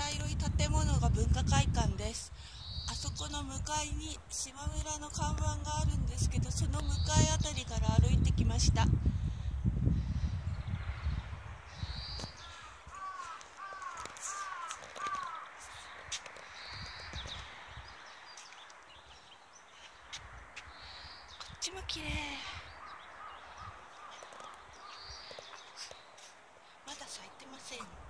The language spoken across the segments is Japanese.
茶色い建物が文化会館です。あそこの向かいに島村の看板があるんですけどその向かいあたりから歩いてきました。こっちも綺麗。まだ咲いてません。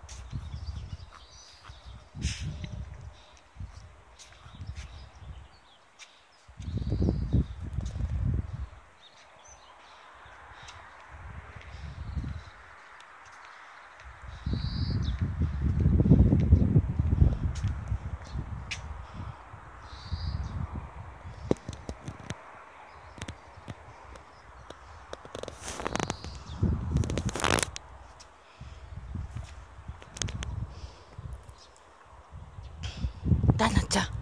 ダナちゃん。